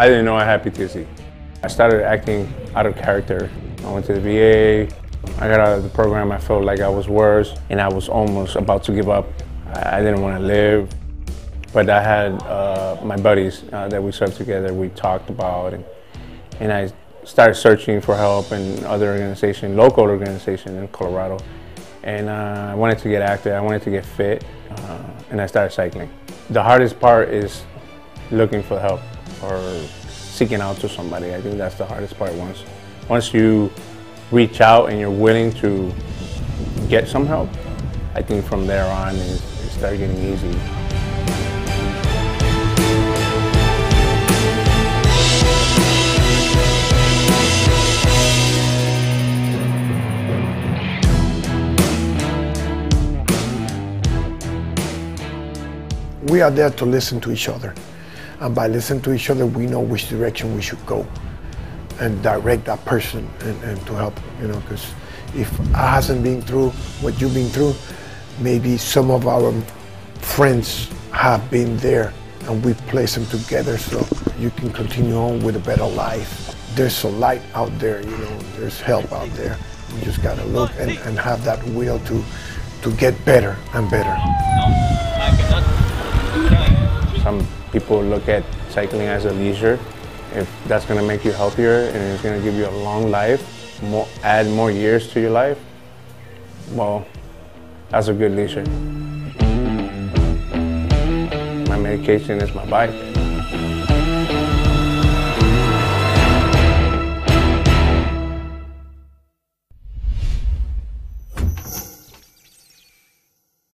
I didn't know I had PTSD. I started acting out of character. I went to the VA. I got out of the program. I felt like I was worse and I was almost about to give up. I didn't want to live. But I had uh, my buddies uh, that we served together, we talked about, and, and I started searching for help in other organizations, local organizations in Colorado. And uh, I wanted to get active, I wanted to get fit, uh, and I started cycling. The hardest part is looking for help or seeking out to somebody. I think that's the hardest part once, once you reach out and you're willing to get some help, I think from there on it, it getting easy. We are there to listen to each other. And by listening to each other, we know which direction we should go and direct that person and, and to help, you know, because if I hasn't been through what you've been through, maybe some of our friends have been there and we place them together so you can continue on with a better life. There's a light out there, you know, there's help out there. You just gotta look and, and have that will to, to get better and better. People look at cycling as a leisure. If that's gonna make you healthier and it's gonna give you a long life, more, add more years to your life, well, that's a good leisure. My medication is my bike.